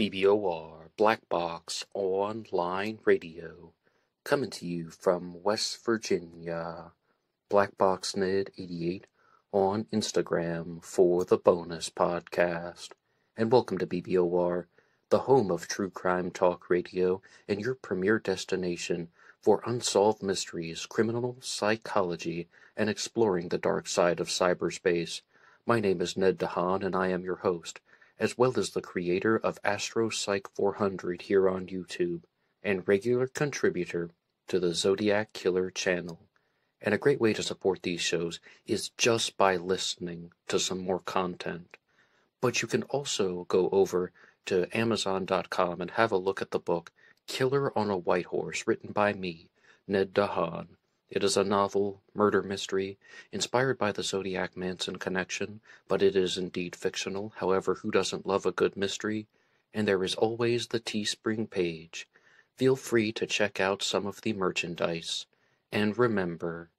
BBOR Black Box Online Radio, coming to you from West Virginia. Black Box Ned 88 on Instagram for the bonus podcast. And welcome to BBOR, the home of true crime talk radio and your premier destination for unsolved mysteries, criminal psychology, and exploring the dark side of cyberspace. My name is Ned DeHaan, and I am your host as well as the creator of Astro Psych 400 here on YouTube, and regular contributor to the Zodiac Killer channel. And a great way to support these shows is just by listening to some more content. But you can also go over to Amazon.com and have a look at the book Killer on a White Horse, written by me, Ned DeHaan. It is a novel, murder mystery, inspired by the Zodiac Manson connection, but it is indeed fictional. However, who doesn't love a good mystery? And there is always the Teespring page. Feel free to check out some of the merchandise. And remember,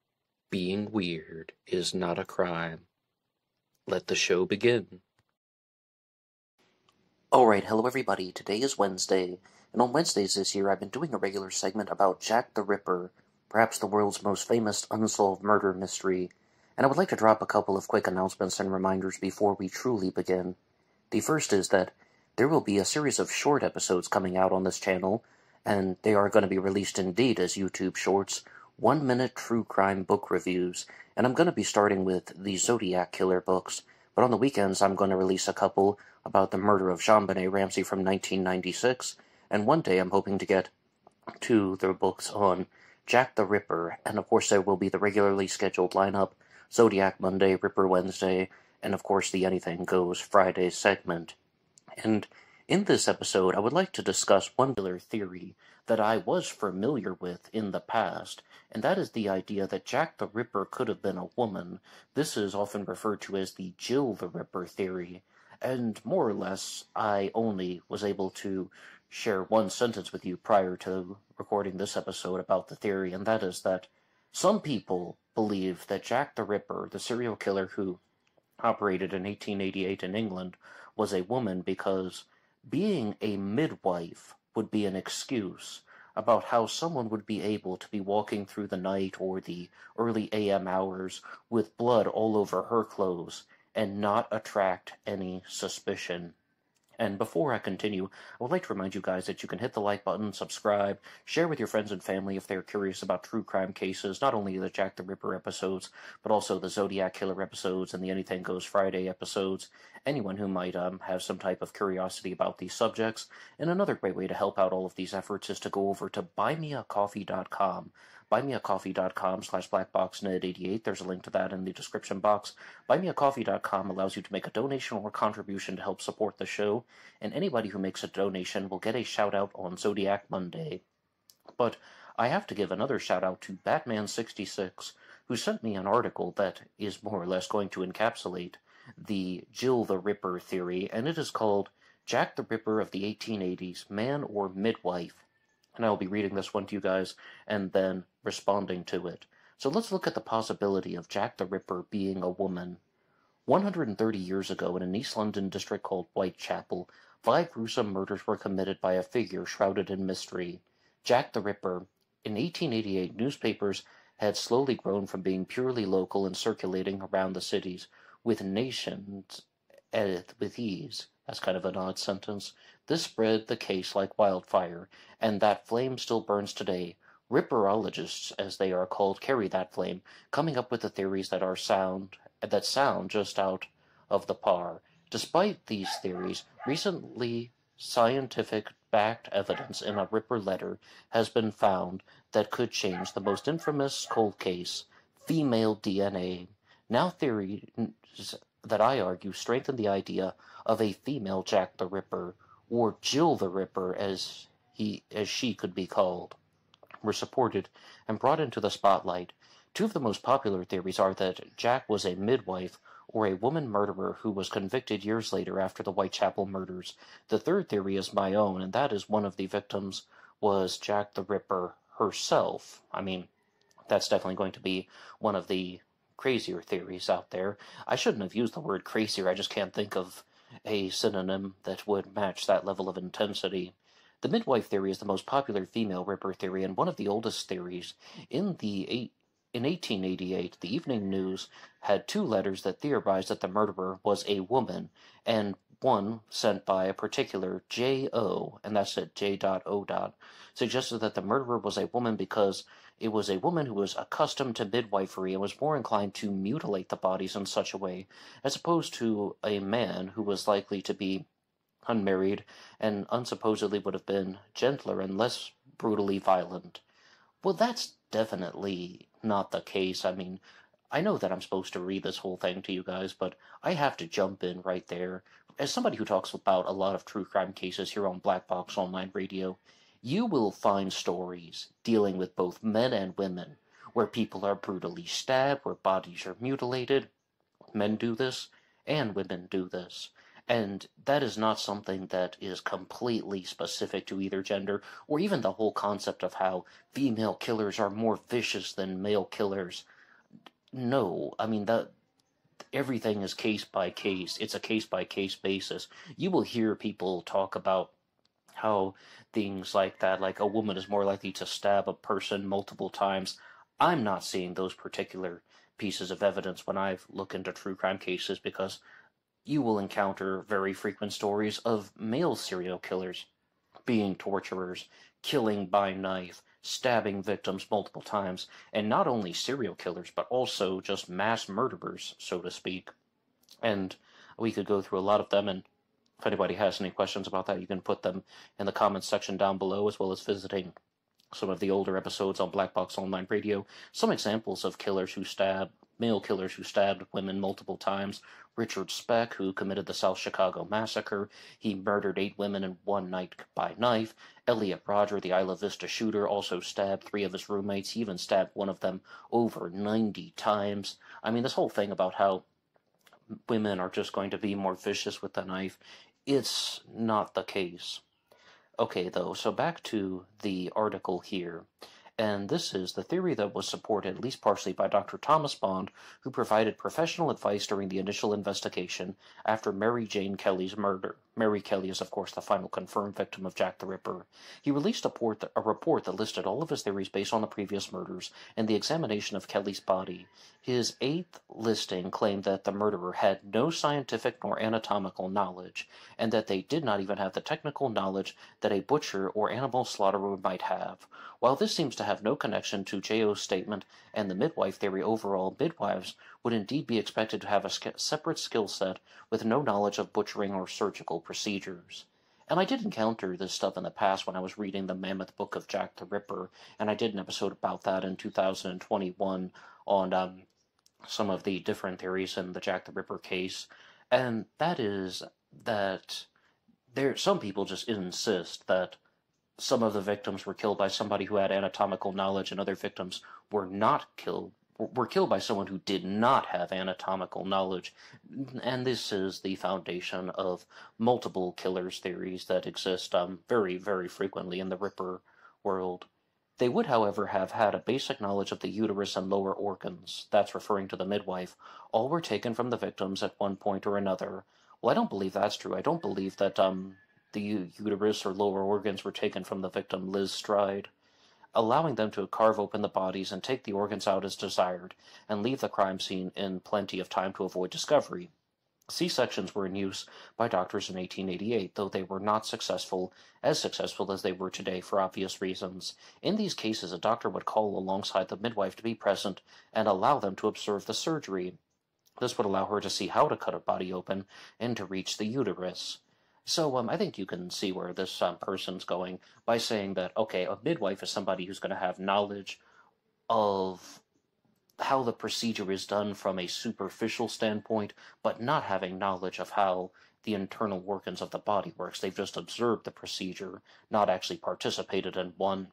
being weird is not a crime. Let the show begin. Alright, hello everybody. Today is Wednesday, and on Wednesdays this year I've been doing a regular segment about Jack the Ripper, perhaps the world's most famous unsolved murder mystery, and I would like to drop a couple of quick announcements and reminders before we truly begin. The first is that there will be a series of short episodes coming out on this channel, and they are going to be released indeed as YouTube shorts, one minute true crime book reviews, and I'm going to be starting with the Zodiac Killer books, but on the weekends I'm going to release a couple about the murder of JonBenét Ramsey from 1996, and one day I'm hoping to get to their books on Jack the Ripper, and of course there will be the regularly scheduled lineup Zodiac Monday, Ripper Wednesday, and of course the Anything Goes Friday segment. And in this episode, I would like to discuss one theory that I was familiar with in the past, and that is the idea that Jack the Ripper could have been a woman. This is often referred to as the Jill the Ripper theory, and more or less I only was able to share one sentence with you prior to recording this episode about the theory, and that is that some people believe that Jack the Ripper, the serial killer who operated in 1888 in England, was a woman because being a midwife would be an excuse about how someone would be able to be walking through the night or the early AM hours with blood all over her clothes and not attract any suspicion. And before I continue, I would like to remind you guys that you can hit the like button, subscribe, share with your friends and family if they're curious about true crime cases, not only the Jack the Ripper episodes, but also the Zodiac Killer episodes and the Anything Goes Friday episodes. Anyone who might um, have some type of curiosity about these subjects. And another great way to help out all of these efforts is to go over to buymeacoffee.com buymeacoffee.com slash blackboxned88. There's a link to that in the description box. Buymeacoffee.com allows you to make a donation or contribution to help support the show, and anybody who makes a donation will get a shout out on Zodiac Monday. But I have to give another shout out to Batman66, who sent me an article that is more or less going to encapsulate the Jill the Ripper theory, and it is called Jack the Ripper of the 1880s, Man or Midwife and I'll be reading this one to you guys and then responding to it. So let's look at the possibility of Jack the Ripper being a woman. 130 years ago, in an East London district called Whitechapel, five gruesome murders were committed by a figure shrouded in mystery. Jack the Ripper. In 1888, newspapers had slowly grown from being purely local and circulating around the cities with nations eh, with ease. That's kind of an odd sentence. This spread the case like wildfire, and that flame still burns today. Ripperologists, as they are called, carry that flame, coming up with the theories that are sound that sound just out of the par. Despite these theories, recently scientific backed evidence in a Ripper letter has been found that could change the most infamous cold case, female DNA. Now theories that I argue strengthen the idea of a female Jack the Ripper or Jill the Ripper as he as she could be called, were supported and brought into the spotlight. Two of the most popular theories are that Jack was a midwife or a woman murderer who was convicted years later after the Whitechapel murders. The third theory is my own, and that is one of the victims was Jack the Ripper herself. I mean, that's definitely going to be one of the crazier theories out there. I shouldn't have used the word crazier, I just can't think of a synonym that would match that level of intensity. The midwife theory is the most popular female Ripper theory and one of the oldest theories. In the eight, in 1888, the Evening News had two letters that theorized that the murderer was a woman, and one sent by a particular J.O., and that's at J.O. suggested that the murderer was a woman because it was a woman who was accustomed to midwifery and was more inclined to mutilate the bodies in such a way, as opposed to a man who was likely to be unmarried and unsupposedly would have been gentler and less brutally violent. Well, that's definitely not the case. I mean, I know that I'm supposed to read this whole thing to you guys, but I have to jump in right there. As somebody who talks about a lot of true crime cases here on Black Box Online Radio, you will find stories dealing with both men and women where people are brutally stabbed, where bodies are mutilated. Men do this, and women do this. And that is not something that is completely specific to either gender, or even the whole concept of how female killers are more vicious than male killers. No, I mean, that everything is case by case. It's a case by case basis. You will hear people talk about how things like that, like a woman is more likely to stab a person multiple times. I'm not seeing those particular pieces of evidence when I look into true crime cases because you will encounter very frequent stories of male serial killers being torturers, killing by knife, stabbing victims multiple times, and not only serial killers, but also just mass murderers, so to speak. And we could go through a lot of them, and if anybody has any questions about that, you can put them in the comments section down below, as well as visiting some of the older episodes on Black Box Online Radio. Some examples of killers who stab, male killers who stabbed women multiple times. Richard Speck, who committed the South Chicago Massacre. He murdered eight women in one night by knife. Elliot Rodger, the Isla Vista shooter, also stabbed three of his roommates. He even stabbed one of them over 90 times. I mean, this whole thing about how women are just going to be more vicious with the knife it's not the case. Okay, though, so back to the article here and this is the theory that was supported at least partially by Dr. Thomas Bond, who provided professional advice during the initial investigation after Mary Jane Kelly's murder. Mary Kelly is, of course, the final confirmed victim of Jack the Ripper. He released a report, that, a report that listed all of his theories based on the previous murders and the examination of Kelly's body. His eighth listing claimed that the murderer had no scientific nor anatomical knowledge, and that they did not even have the technical knowledge that a butcher or animal slaughterer might have. While this seems to have no connection to J.O.'s statement and the midwife theory overall, midwives would indeed be expected to have a separate skill set with no knowledge of butchering or surgical procedures. And I did encounter this stuff in the past when I was reading the Mammoth Book of Jack the Ripper, and I did an episode about that in 2021 on um, some of the different theories in the Jack the Ripper case. And that is that there some people just insist that some of the victims were killed by somebody who had anatomical knowledge and other victims were not killed were killed by someone who did not have anatomical knowledge. And this is the foundation of multiple killers theories that exist um, very very frequently in the ripper world. They would however have had a basic knowledge of the uterus and lower organs. That's referring to the midwife. All were taken from the victims at one point or another. Well i don't believe that's true. I don't believe that um, the uterus or lower organs were taken from the victim, Liz Stride, allowing them to carve open the bodies and take the organs out as desired, and leave the crime scene in plenty of time to avoid discovery. C-sections were in use by doctors in 1888, though they were not successful, as successful as they were today for obvious reasons. In these cases, a doctor would call alongside the midwife to be present and allow them to observe the surgery. This would allow her to see how to cut a body open and to reach the uterus. So um, I think you can see where this um, person's going by saying that, okay, a midwife is somebody who's going to have knowledge of how the procedure is done from a superficial standpoint, but not having knowledge of how the internal workings of the body works. They've just observed the procedure, not actually participated in one.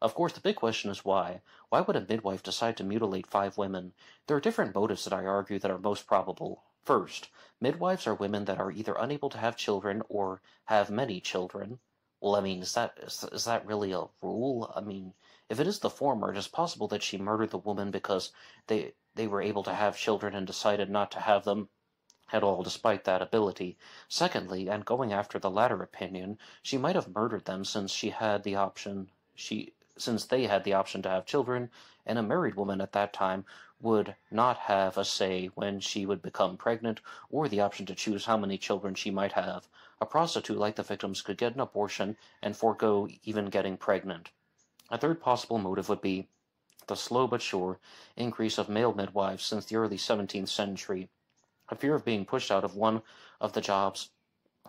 Of course, the big question is why. Why would a midwife decide to mutilate five women? There are different motives that I argue that are most probable. First, midwives are women that are either unable to have children or have many children. Well, I mean, is that is, is that really a rule? I mean, if it is the former, it is possible that she murdered the woman because they they were able to have children and decided not to have them at all despite that ability. Secondly, and going after the latter opinion, she might have murdered them since she had the option she since they had the option to have children, and a married woman at that time would not have a say when she would become pregnant or the option to choose how many children she might have. A prostitute like the victims could get an abortion and forego even getting pregnant. A third possible motive would be the slow but sure increase of male midwives since the early 17th century. A fear of being pushed out of one of the jobs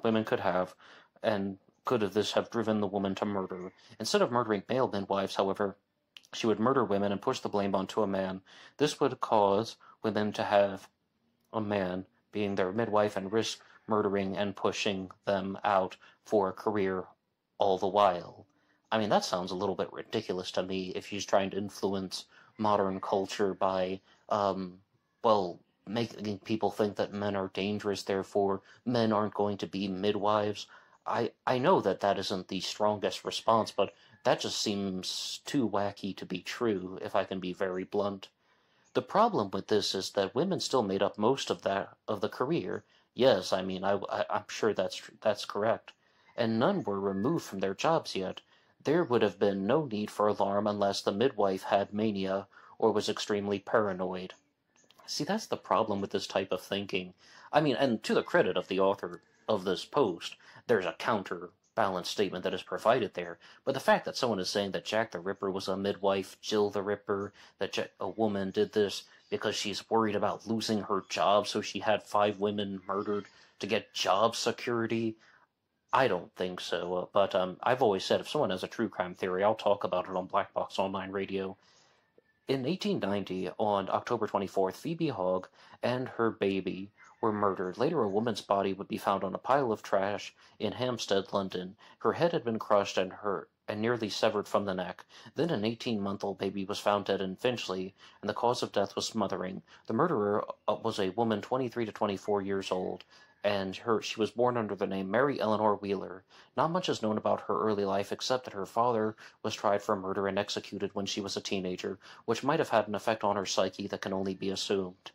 women could have, and could of this have driven the woman to murder? Instead of murdering male midwives, however, she would murder women and push the blame onto a man. This would cause women to have a man being their midwife and risk murdering and pushing them out for a career all the while. I mean, that sounds a little bit ridiculous to me if she's trying to influence modern culture by, um, well, making people think that men are dangerous, therefore men aren't going to be midwives. I, I know that that isn't the strongest response, but that just seems too wacky to be true, if I can be very blunt. The problem with this is that women still made up most of that of the career. Yes, I mean, I, I, I'm sure that's that's correct. And none were removed from their jobs yet. There would have been no need for alarm unless the midwife had mania or was extremely paranoid. See, that's the problem with this type of thinking. I mean, and to the credit of the author of this post, there's a counter balanced statement that is provided there. But the fact that someone is saying that Jack the Ripper was a midwife, Jill the Ripper, that Jack, a woman did this because she's worried about losing her job, so she had five women murdered to get job security. I don't think so, uh, but um, I've always said if someone has a true crime theory, I'll talk about it on Black Box Online Radio. In 1890, on October 24th, Phoebe Hogg and her baby were murdered. Later, a woman's body would be found on a pile of trash in Hampstead, London. Her head had been crushed and her and nearly severed from the neck. Then an 18-month-old baby was found dead in Finchley, and the cause of death was smothering. The murderer uh, was a woman 23 to 24 years old, and her she was born under the name Mary Eleanor Wheeler. Not much is known about her early life except that her father was tried for murder and executed when she was a teenager, which might have had an effect on her psyche that can only be assumed.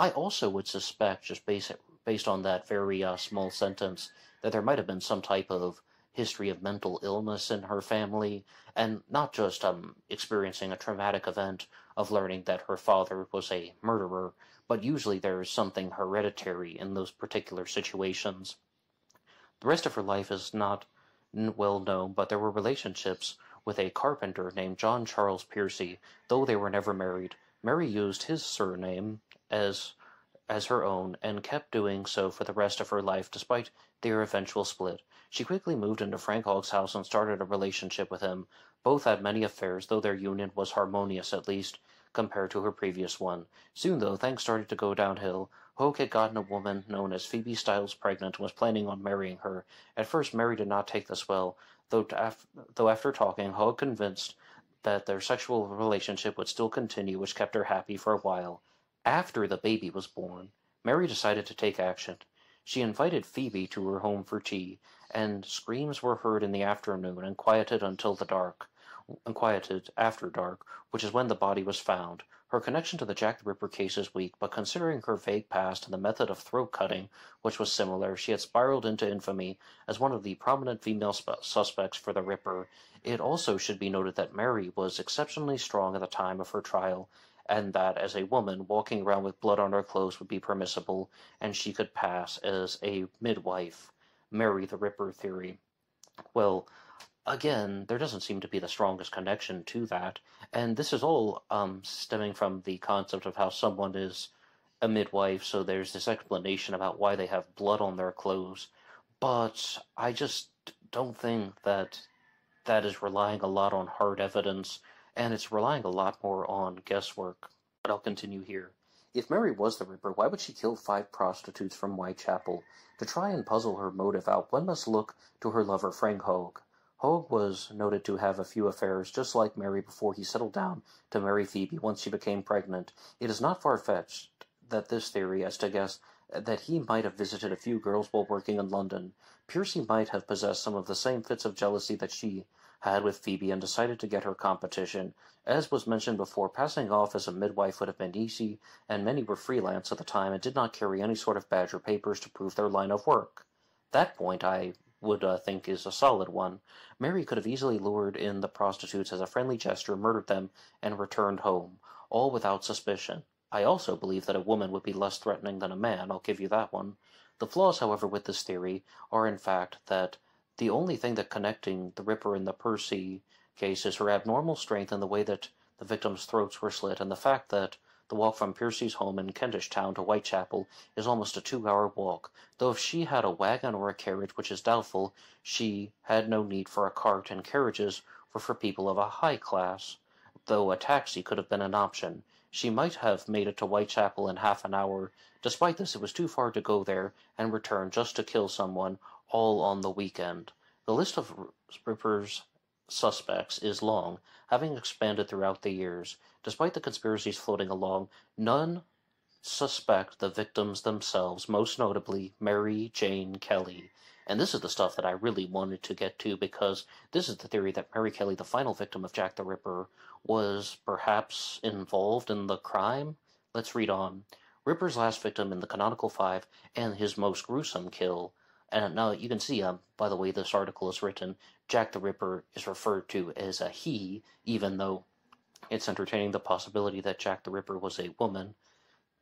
I also would suspect, just based, based on that very uh, small sentence, that there might have been some type of history of mental illness in her family, and not just um, experiencing a traumatic event of learning that her father was a murderer, but usually there is something hereditary in those particular situations. The rest of her life is not well known, but there were relationships with a carpenter named John Charles Pearcey, though they were never married. Mary used his surname as as her own, and kept doing so for the rest of her life despite their eventual split. She quickly moved into Frank Hogg's house and started a relationship with him. Both had many affairs, though their union was harmonious at least compared to her previous one. Soon, though, things started to go downhill. Hogg had gotten a woman known as Phoebe Styles pregnant and was planning on marrying her. At first, Mary did not take this well, though, af- though after talking, Hogg convinced that their sexual relationship would still continue, which kept her happy for a while. After the baby was born, Mary decided to take action. She invited Phoebe to her home for tea, and screams were heard in the afternoon and quieted until the dark, and quieted after dark, which is when the body was found. Her connection to the Jack the Ripper case is weak, but considering her vague past and the method of throat cutting, which was similar, she had spiraled into infamy as one of the prominent female suspects for the Ripper. It also should be noted that Mary was exceptionally strong at the time of her trial and that as a woman, walking around with blood on her clothes would be permissible, and she could pass as a midwife. Mary the Ripper theory. Well, again, there doesn't seem to be the strongest connection to that, and this is all um, stemming from the concept of how someone is a midwife, so there's this explanation about why they have blood on their clothes. But I just don't think that that is relying a lot on hard evidence and it's relying a lot more on guesswork. But I'll continue here. If Mary was the Ripper, why would she kill five prostitutes from Whitechapel? To try and puzzle her motive out, one must look to her lover, Frank Hogg. Hogg was noted to have a few affairs, just like Mary before he settled down to marry Phoebe once she became pregnant. It is not far-fetched that this theory as to guess that he might have visited a few girls while working in London. Pearcey might have possessed some of the same fits of jealousy that she had with Phoebe and decided to get her competition. As was mentioned before, passing off as a midwife would have been easy, and many were freelance at the time and did not carry any sort of badge or papers to prove their line of work. That point, I would uh, think is a solid one. Mary could have easily lured in the prostitutes as a friendly gesture, murdered them, and returned home, all without suspicion. I also believe that a woman would be less threatening than a man, I'll give you that one. The flaws, however, with this theory are in fact that the only thing that connecting the Ripper and the Percy case is her abnormal strength and the way that the victims' throats were slit, and the fact that the walk from Percy's home in Kentish Town to Whitechapel is almost a two-hour walk, though if she had a wagon or a carriage, which is doubtful, she had no need for a cart, and carriages were for people of a high class, though a taxi could have been an option. She might have made it to Whitechapel in half an hour. Despite this, it was too far to go there and return just to kill someone, all on the weekend. The list of Ripper's suspects is long, having expanded throughout the years. Despite the conspiracies floating along, none suspect the victims themselves, most notably Mary Jane Kelly. And this is the stuff that I really wanted to get to because this is the theory that Mary Kelly, the final victim of Jack the Ripper, was perhaps involved in the crime. Let's read on. Ripper's last victim in the canonical five and his most gruesome kill. And now you can see, um, by the way this article is written, Jack the Ripper is referred to as a he, even though it's entertaining the possibility that Jack the Ripper was a woman.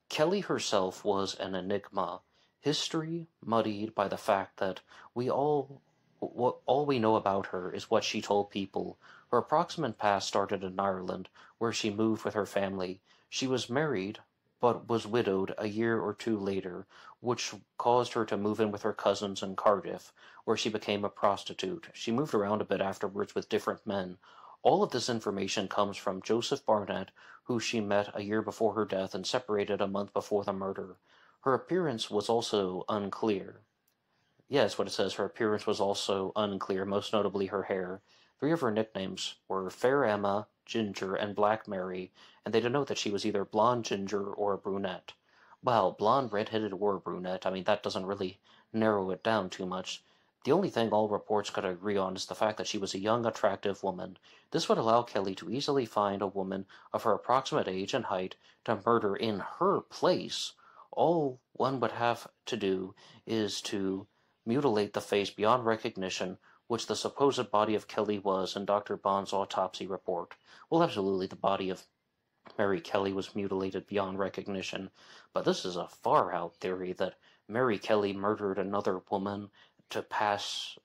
Kelly herself was an enigma history muddied by the fact that we all what all we know about her is what she told people. Her approximate past started in Ireland, where she moved with her family. She was married, but was widowed a year or two later, which caused her to move in with her cousins in Cardiff, where she became a prostitute. She moved around a bit afterwards with different men. All of this information comes from Joseph Barnett, who she met a year before her death and separated a month before the murder. Her appearance was also unclear. Yes, what it says, her appearance was also unclear, most notably her hair. Three of her nicknames were Fair Emma, Ginger, and Black Mary, and they denote that she was either blonde ginger or a brunette. Well, blonde, redheaded, or brunette, I mean, that doesn't really narrow it down too much. The only thing all reports could agree on is the fact that she was a young, attractive woman. This would allow Kelly to easily find a woman of her approximate age and height to murder in her place all one would have to do is to mutilate the face beyond recognition, which the supposed body of Kelly was in Dr. Bond's autopsy report. Well, absolutely, the body of Mary Kelly was mutilated beyond recognition, but this is a far out theory that Mary Kelly murdered another woman to pass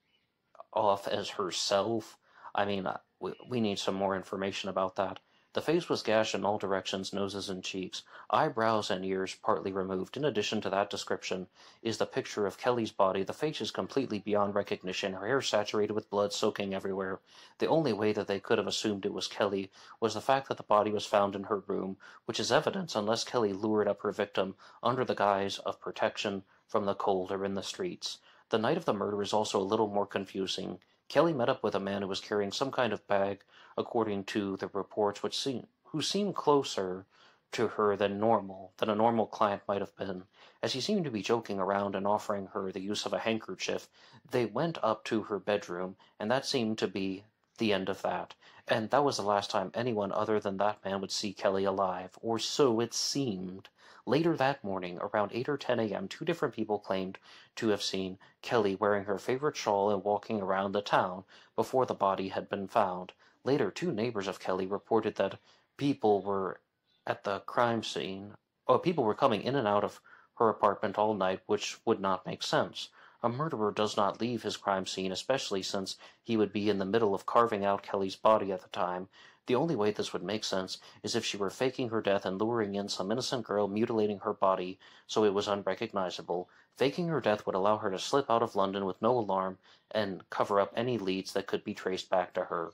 off as herself. I mean, uh, we, we need some more information about that. The face was gashed in all directions, noses and cheeks, eyebrows and ears partly removed. In addition to that description is the picture of Kelly's body. The face is completely beyond recognition, her hair saturated with blood soaking everywhere. The only way that they could have assumed it was Kelly was the fact that the body was found in her room, which is evidence unless Kelly lured up her victim under the guise of protection from the cold or in the streets. The night of the murder is also a little more confusing. Kelly met up with a man who was carrying some kind of bag, according to the reports, which seem, who seemed closer to her than normal, than a normal client might have been. As he seemed to be joking around and offering her the use of a handkerchief, they went up to her bedroom, and that seemed to be the end of that. And that was the last time anyone other than that man would see Kelly alive, or so it seemed. Later that morning, around 8 or 10 a.m., two different people claimed to have seen Kelly wearing her favorite shawl and walking around the town before the body had been found. Later, two neighbors of Kelly reported that people were at the crime scene, or people were coming in and out of her apartment all night, which would not make sense. A murderer does not leave his crime scene, especially since he would be in the middle of carving out Kelly's body at the time. The only way this would make sense is if she were faking her death and luring in some innocent girl, mutilating her body so it was unrecognizable. Faking her death would allow her to slip out of London with no alarm and cover up any leads that could be traced back to her.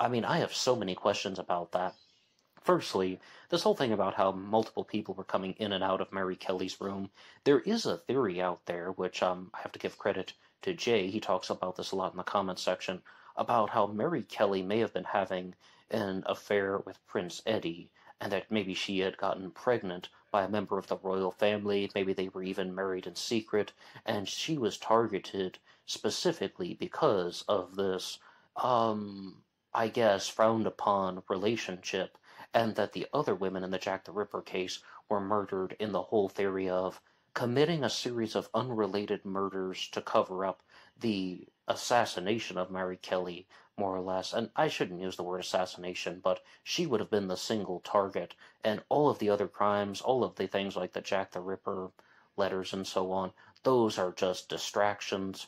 I mean, I have so many questions about that. Firstly, this whole thing about how multiple people were coming in and out of Mary Kelly's room. There is a theory out there, which um, I have to give credit to Jay. He talks about this a lot in the comments section, about how Mary Kelly may have been having an affair with Prince Eddy, and that maybe she had gotten pregnant by a member of the royal family. Maybe they were even married in secret, and she was targeted specifically because of this, um, I guess, frowned upon relationship, and that the other women in the Jack the Ripper case were murdered in the whole theory of committing a series of unrelated murders to cover up the assassination of Mary Kelly, more or less. And I shouldn't use the word assassination, but she would have been the single target. And all of the other crimes, all of the things like the Jack the Ripper letters and so on, those are just distractions.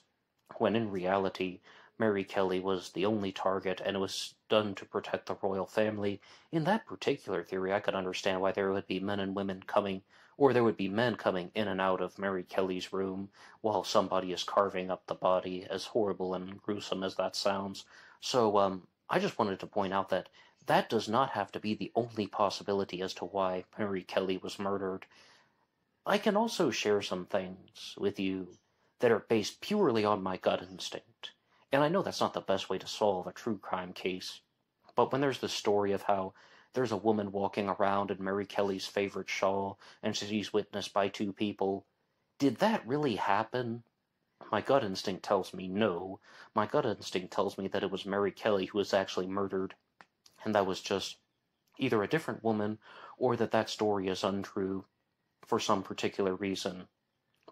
When in reality, Mary Kelly was the only target, and it was done to protect the royal family. In that particular theory, I could understand why there would be men and women coming or there would be men coming in and out of Mary Kelly's room while somebody is carving up the body, as horrible and gruesome as that sounds. So, um, I just wanted to point out that that does not have to be the only possibility as to why Mary Kelly was murdered. I can also share some things with you that are based purely on my gut instinct. And I know that's not the best way to solve a true crime case, but when there's the story of how there's a woman walking around in Mary Kelly's favorite shawl, and she's witnessed by two people. Did that really happen? My gut instinct tells me no. My gut instinct tells me that it was Mary Kelly who was actually murdered, and that was just either a different woman or that that story is untrue for some particular reason.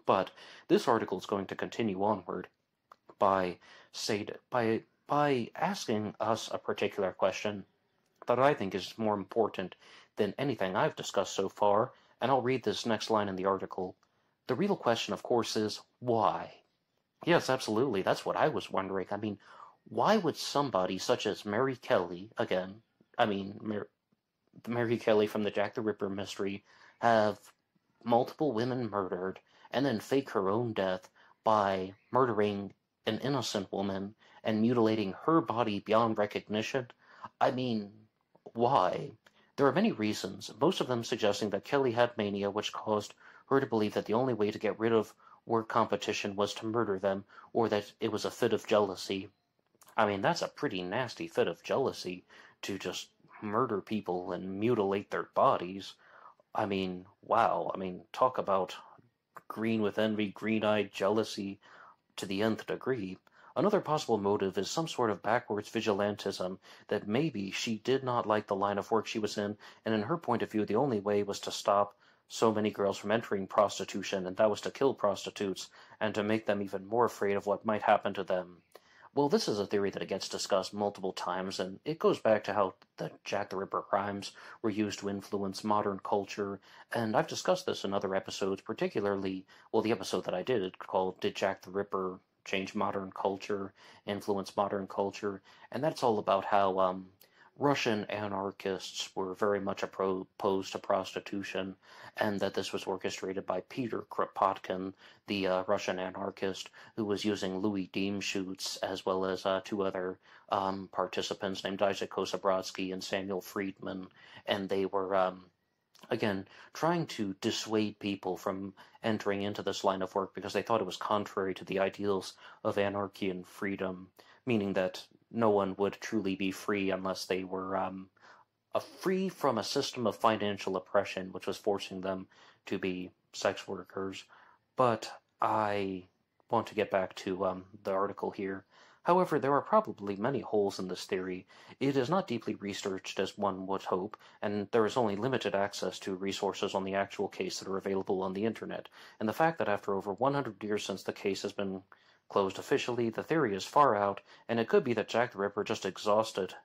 But this article is going to continue onward by say by by asking us a particular question that I think is more important than anything I've discussed so far, and I'll read this next line in the article. The real question, of course, is why? Yes, absolutely. That's what I was wondering. I mean, why would somebody such as Mary Kelly, again, I mean, Mar- Mary Kelly from the Jack the Ripper mystery, have multiple women murdered and then fake her own death by murdering an innocent woman and mutilating her body beyond recognition? I mean, why? There are many reasons, most of them suggesting that Kelly had mania, which caused her to believe that the only way to get rid of work competition was to murder them, or that it was a fit of jealousy. I mean, that's a pretty nasty fit of jealousy to just murder people and mutilate their bodies. I mean, wow. I mean, talk about green with envy, green eyed jealousy to the nth degree. Another possible motive is some sort of backwards vigilantism that maybe she did not like the line of work she was in, and in her point of view, the only way was to stop so many girls from entering prostitution, and that was to kill prostitutes and to make them even more afraid of what might happen to them. Well, this is a theory that gets discussed multiple times, and it goes back to how the Jack the Ripper crimes were used to influence modern culture. And I've discussed this in other episodes, particularly, well, the episode that I did called Did Jack the Ripper change modern culture, influence modern culture, and that's all about how um, Russian anarchists were very much opposed to prostitution, and that this was orchestrated by Peter Kropotkin, the uh, Russian anarchist, who was using Louis Diemschutz as well as uh, two other um, participants named Isaac Kossobrodsky and Samuel Friedman, and they were um, again, trying to dissuade people from entering into this line of work because they thought it was contrary to the ideals of anarchy and freedom, meaning that no one would truly be free unless they were um, free from a system of financial oppression, which was forcing them to be sex workers. But I want to get back to um, the article here. However, there are probably many holes in this theory. It is not deeply researched as one would hope, and there is only limited access to resources on the actual case that are available on the internet. And the fact that after over 100 years since the case has been closed officially, the theory is far out, and it could be that Jack the Ripper just exhausted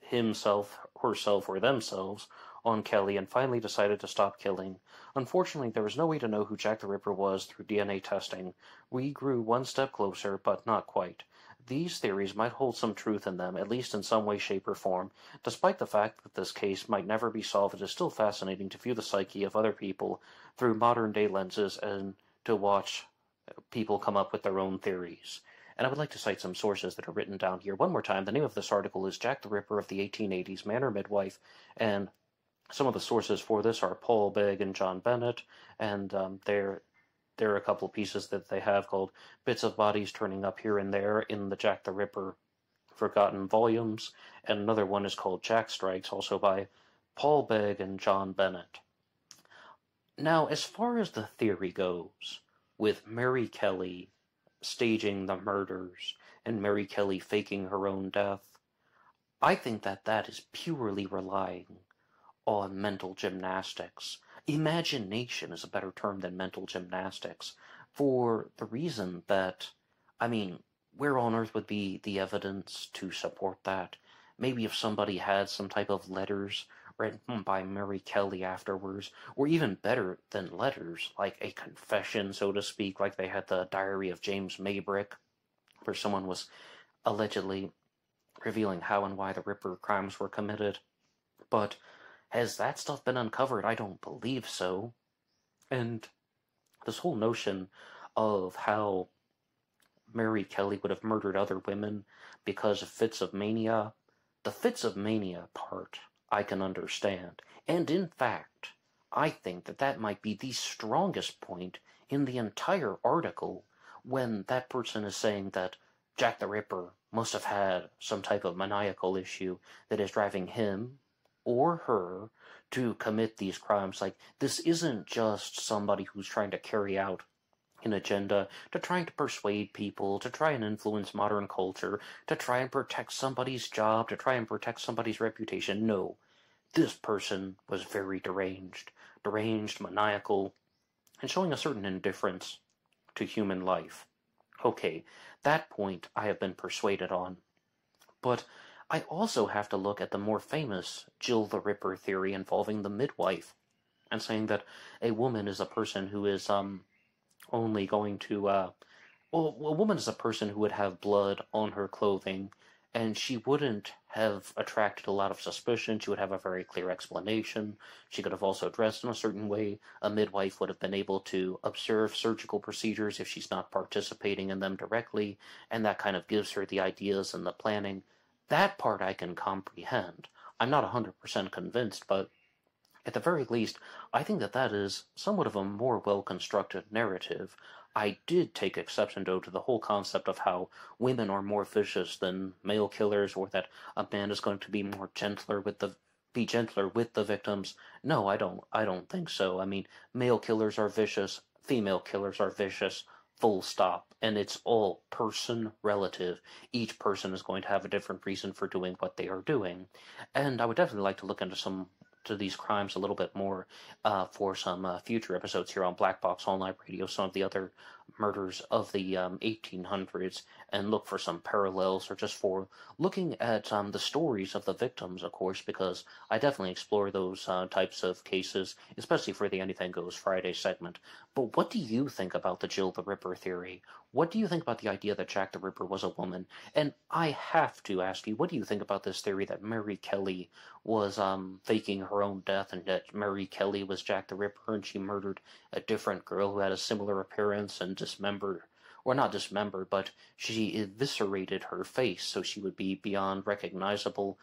himself, herself, or themselves on Kelly and finally decided to stop killing. Unfortunately, there was no way to know who Jack the Ripper was through DNA testing. We grew one step closer, but not quite. These theories might hold some truth in them, at least in some way, shape, or form. Despite the fact that this case might never be solved, it is still fascinating to view the psyche of other people through modern day lenses and to watch people come up with their own theories. And I would like to cite some sources that are written down here. One more time, the name of this article is Jack the Ripper of the 1880s, Man or Midwife, and some of the sources for this are Paul Begg and John Bennett, and um, they're there are a couple pieces that they have called Bits of Bodies Turning Up Here and There in the Jack the Ripper Forgotten Volumes, and another one is called Jack Strikes, also by Paul Begg and John Bennett. Now, as far as the theory goes, with Mary Kelly staging the murders and Mary Kelly faking her own death, I think that that is purely relying on mental gymnastics. Imagination is a better term than mental gymnastics for the reason that, I mean, where on earth would be the evidence to support that? Maybe if somebody had some type of letters written by Mary Kelly afterwards, or even better than letters, like a confession, so to speak, like they had the diary of James Maybrick, where someone was allegedly revealing how and why the Ripper crimes were committed. But has that stuff been uncovered? I don't believe so. And this whole notion of how Mary Kelly would have murdered other women because of fits of mania, the fits of mania part I can understand. And in fact, I think that that might be the strongest point in the entire article when that person is saying that Jack the Ripper must have had some type of maniacal issue that is driving him or her to commit these crimes. Like, this isn't just somebody who's trying to carry out an agenda, to trying to persuade people, to try and influence modern culture, to try and protect somebody's job, to try and protect somebody's reputation. No. This person was very deranged, deranged, maniacal, and showing a certain indifference to human life. Okay, that point I have been persuaded on. But I also have to look at the more famous Jill the Ripper theory involving the midwife, and saying that a woman is a person who is um only going to uh well a woman is a person who would have blood on her clothing and she wouldn't have attracted a lot of suspicion. She would have a very clear explanation. She could have also dressed in a certain way. A midwife would have been able to observe surgical procedures if she's not participating in them directly, and that kind of gives her the ideas and the planning. That part I can comprehend. I'm not 100% convinced, but at the very least, I think that that is somewhat of a more well constructed narrative. I did take exception, though, to the whole concept of how women are more vicious than male killers, or that a man is going to be more gentler with the be gentler with the victims. No, I don't. I don't think so. I mean, male killers are vicious, female killers are vicious. Full stop. And it's all person relative. Each person is going to have a different reason for doing what they are doing. And I would definitely like to look into some to these crimes a little bit more uh, for some uh, future episodes here on Black Box Online Radio, some of the other murders of the um, 1800s, and look for some parallels or just for looking at um, the stories of the victims, of course, because I definitely explore those uh, types of cases, especially for the Anything Goes Friday segment. But what do you think about the Jill the Ripper theory? What do you think about the idea that Jack the Ripper was a woman? And I have to ask you, what do you think about this theory that Mary Kelly was um, faking her own death and that Mary Kelly was Jack the Ripper and she murdered a different girl who had a similar appearance and dismembered, or not dismembered, but she eviscerated her face so she would be beyond recognizable.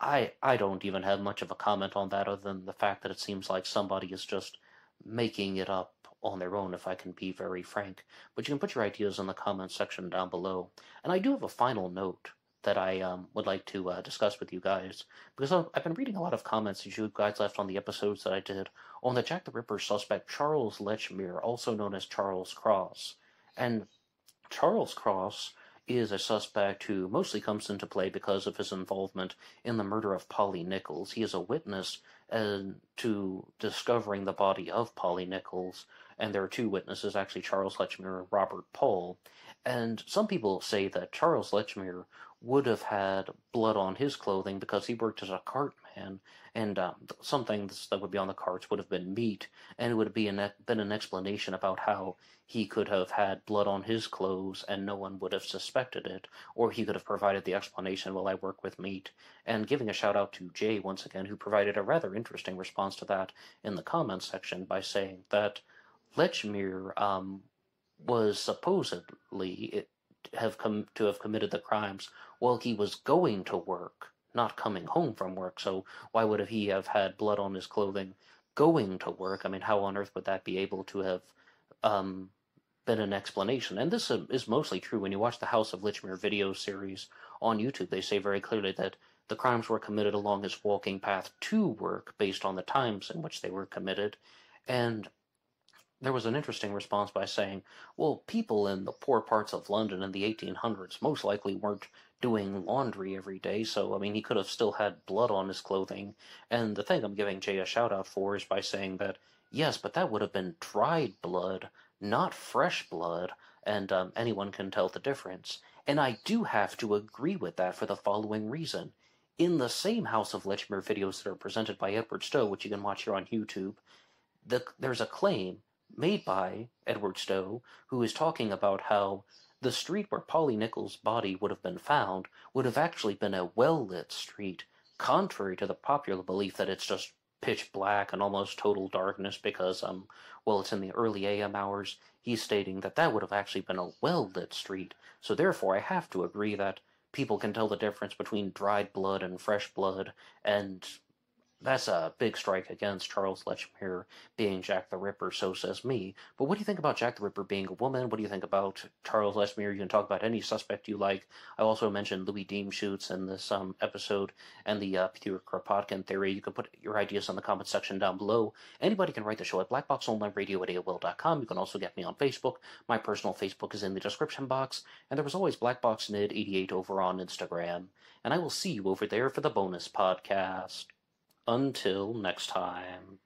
I I don't even have much of a comment on that other than the fact that it seems like somebody is just making it up on their own, if I can be very frank. But you can put your ideas in the comments section down below. And I do have a final note that I um, would like to uh, discuss with you guys because I've been reading a lot of comments that you guys left on the episodes that I did on the Jack the Ripper suspect Charles Lechmere, also known as Charles Cross. And Charles Cross is a suspect who mostly comes into play because of his involvement in the murder of Polly Nichols. He is a witness uh, to discovering the body of Polly Nichols, and there are two witnesses, actually Charles Lechmere and Robert Paul. And some people say that Charles Lechmere would have had blood on his clothing because he worked as a cartman, and uh, some things that would be on the carts would have been meat, and it would be an, been an explanation about how he could have had blood on his clothes and no one would have suspected it, or he could have provided the explanation, well, I work with meat. And giving a shout out to Jay once again, who provided a rather interesting response to that in the comments section by saying that Lechmere um, was supposedly have come to have committed the crimes while he was going to work, not coming home from work. So why would he have had blood on his clothing going to work? I mean, how on earth would that be able to have um, been an explanation? And this is mostly true when you watch the House of Lechmere video series on YouTube. They say very clearly that the crimes were committed along his walking path to work based on the times in which they were committed. And there was an interesting response by saying, well, people in the poor parts of London in the 1800s most likely weren't doing laundry every day, so, I mean, he could have still had blood on his clothing. And the thing I'm giving Jay a shout out for is by saying that, yes, but that would have been dried blood, not fresh blood, and um, anyone can tell the difference. And I do have to agree with that for the following reason. In the same House of Lechmere videos that are presented by Edward Stow, which you can watch here on YouTube, the, there's a claim made by Edward Stow who is talking about how the street where Polly Nichols' body would have been found would have actually been a well lit street, contrary to the popular belief that it's just pitch black and almost total darkness because, um, well, it's in the early AM hours. He's stating that that would have actually been a well lit street. So therefore, I have to agree that people can tell the difference between dried blood and fresh blood, and that's a big strike against Charles Lechmere being Jack the Ripper, so says me. But what do you think about Jack the Ripper being a woman? What do you think about Charles Lechmere? You can talk about any suspect you like. I also mentioned Louis Diemschutz in this um, episode and the uh, Peter Kropotkin theory. You can put your ideas in the comment section down below. Anybody can write the show at blackboxonlineradio at AOL.com. You can also get me on Facebook. My personal Facebook is in the description box. And there was always BlackBoxNed88 over on Instagram. And I will see you over there for the bonus podcast. Until next time.